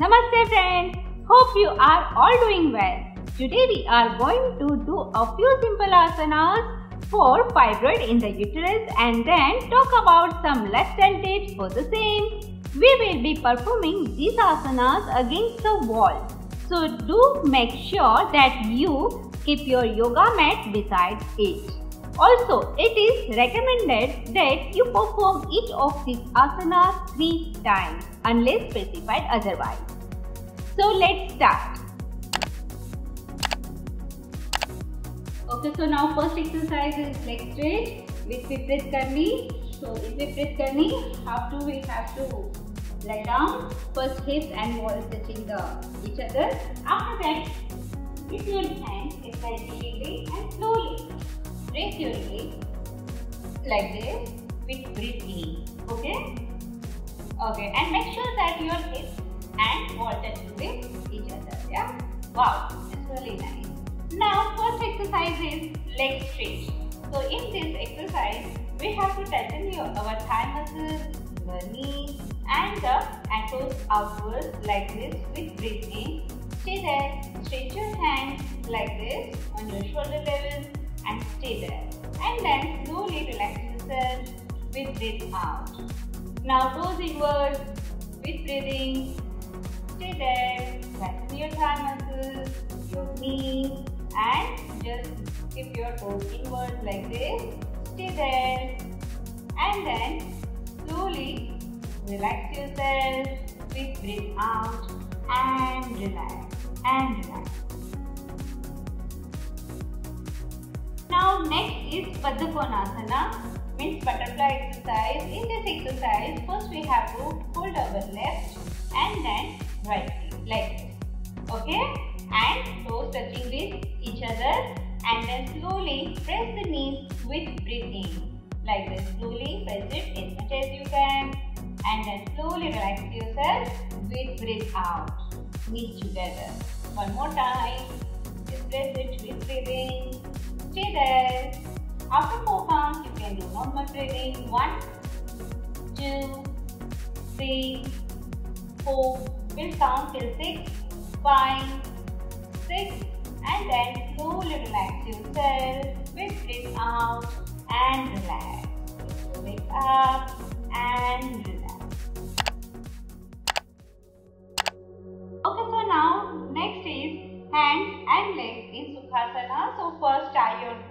Namaste friends, hope you are all doing well. Today we are going to do a few simple asanas for fibroid in the uterus and then talk about some lesson tips for the same. We will be performing these asanas against the wall. So do make sure that you keep your yoga mat beside it. Also, it is recommended that you perform each of these asanas 3 times unless specified otherwise. So let's start. Okay, so now first exercise is leg stretch with Viprit Karni. So in Viprit Karni, how to we have to lie down? First hips and walls touching the each other. After that, with your hand, exercise and slowly raise your leg like this with breathing. Okay? Okay, and make sure that your hips and touch with each other. Yeah? Wow, it's really nice. Now, first exercise is leg stretch. So, in this exercise, we have to tighten your, our thigh muscles, the knees, and the ankles outwards like this with breathing. Stay there. Stretch your hands like this on your shoulder level and stay there. And then slowly relax yourself with breath out. Now toes inward with breathing. Stay there. Tighten your thigh muscles, your knees, and just keep your toes inward like this. Stay there. And then slowly relax yourself with breath out and relax and relax. Next is Baddhakonasana means butterfly exercise. In this exercise, first we have to hold our left and then right like this. Okay? And toes touching with each other and then slowly press the knees with breathing. Like this. Slowly press it as much as you can and then slowly relax yourself with breathe out. Knees together. One more time. Just press it with breathing. Stay there. After four counts, you can do normal breathing. One, two, three, four. We'll count till six, five, six, and then slowly relax yourself. With breathe out and relax. Wake up and relax. Okay, so now next is hands and legs in Sukhasana. So first tie your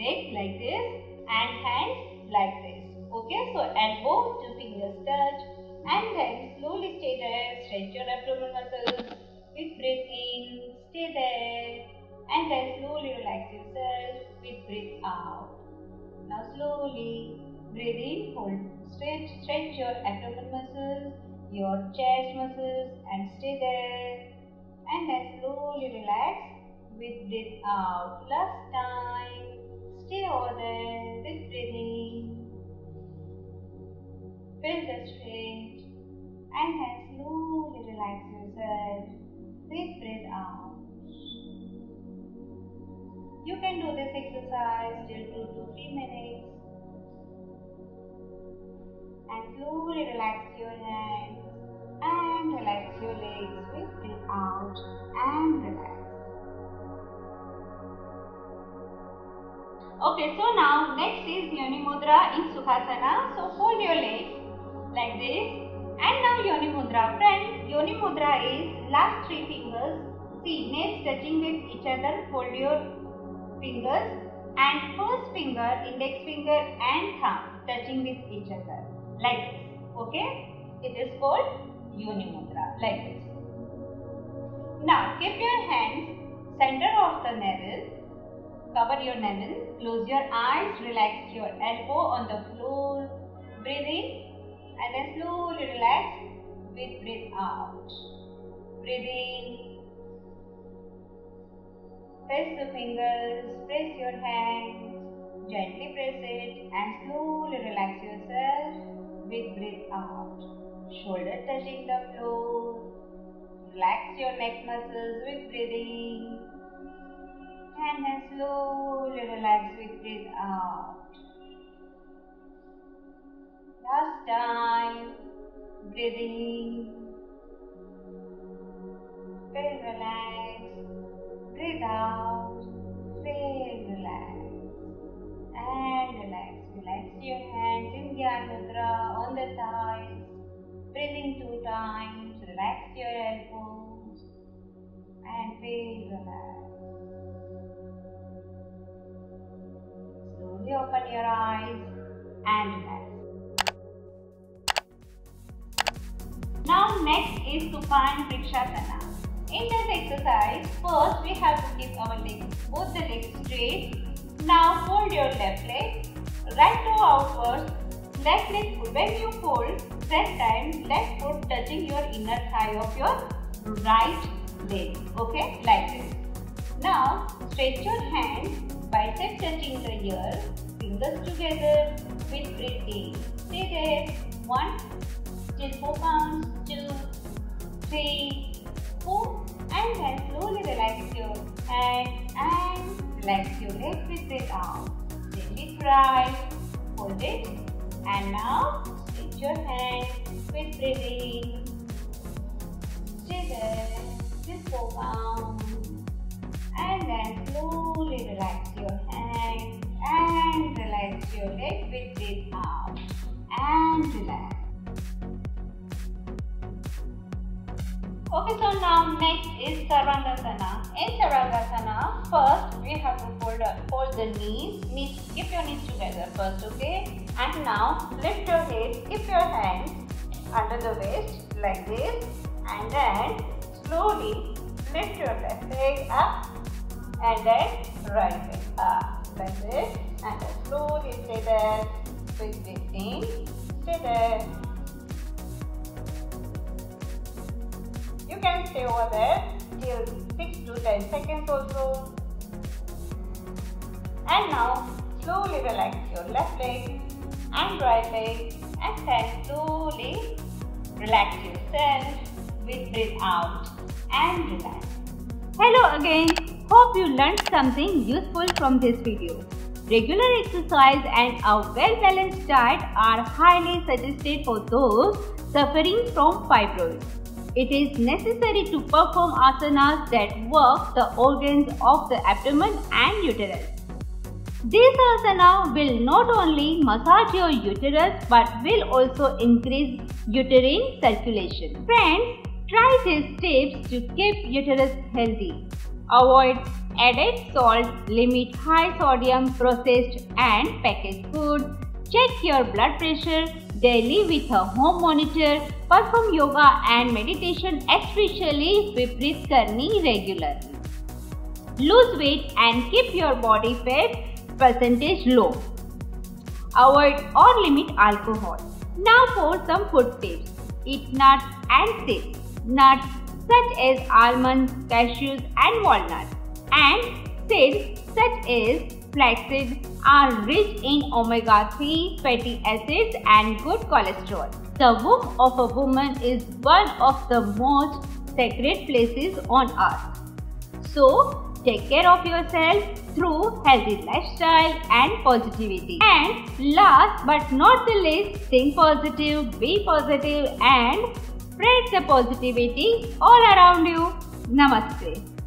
legs like this and hands like this. Okay, so elbow, two fingers touch and then slowly stay there. Stretch your abdominal muscles with breath in. Stay there and then slowly relax yourself with breath out. Now slowly breathe in, hold, stretch, stretch your abdominal muscles, your chest muscles and stay there and then slowly relax with breath out. Last time. Stay there with breathing. Feel the stretch and then slowly relax yourself with breath out. You can do this exercise till 2 to 3 minutes and slowly relax your hands and relax your legs with breathe out and relax. Okay, so now next is Yoni Mudra in Sukhasana. So hold your legs like this and now Yoni Mudra. Friends, Yoni Mudra is last three fingers. See, nails touching with each other. Hold your fingers and first finger, index finger and thumb touching with each other like this. Okay, it is called Yoni Mudra like this. Now keep your hands center of the navel Cover your navel, close your eyes, relax your elbow on the floor. Breathe in and then slowly relax with breathe out. Breathe in. Press the fingers, press your hands, gently press it and slowly relax yourself with breathe out. Shoulder touching the floor. Relax your neck muscles with breathing and slowly relax with breathe out. Last time, breathe in, feel relaxed, breathe out, feel relax. and relax. Relax your hands in the Mudra on the thighs, breathing two times. Your eyes and relax. Now next is Supine Vrikshasana. In this exercise, first we have to keep our legs, both the legs straight. Now fold your left leg, right toe outwards, left leg, when you fold, press time, left foot touching your inner thigh of your right leg, okay, like this. Now, stretch your hands, bicep touching the ear, fingers together with breathing. Stay there, one, till four counts, two, three, four, and then slowly relax your hand and relax your leg with breath out. Gently try, hold it, and now stretch your hand with breathing. Stay there, till four counts, and then slowly relax your hands and relax your leg with this arm and relax. Okay, so now next is Sarvangasana. In Sarvangasana, first we have to fold, fold the knees. Knees, keep your knees together first, okay? And now lift your head, keep your hands under the waist like this, and then slowly lift your left leg up, and then right leg up like this, and then slowly stay there with breathing. Stay there. You can stay over there till 6 to 10 seconds also. And now slowly relax your left leg and right leg and then slowly relax yourself with breath out and relax. Hello again. Hope you learned something useful from this video. Regular exercise and a well-balanced diet are highly suggested for those suffering from fibroids. It is necessary to perform asanas that work the organs of the abdomen and uterus. This asana will not only massage your uterus but will also increase uterine circulation. Friends, try these tips to keep uterus healthy. Avoid added salt, limit high sodium processed and packaged food. Check your blood pressure daily with a home monitor. Perform yoga and meditation especially Viprit Karni regularly. Lose weight and keep your body fat percentage low. Avoid or limit alcohol. Now for some food tips. Eat nuts and seeds. Nuts such as almonds, cashews and walnuts and seeds such as flaxseed are rich in omega-3 fatty acids and good cholesterol. The womb of a woman is one of the most sacred places on earth. So, take care of yourself through healthy lifestyle and positivity. And last but not the least, think positive, be positive and spread the positivity all around you. Namaste.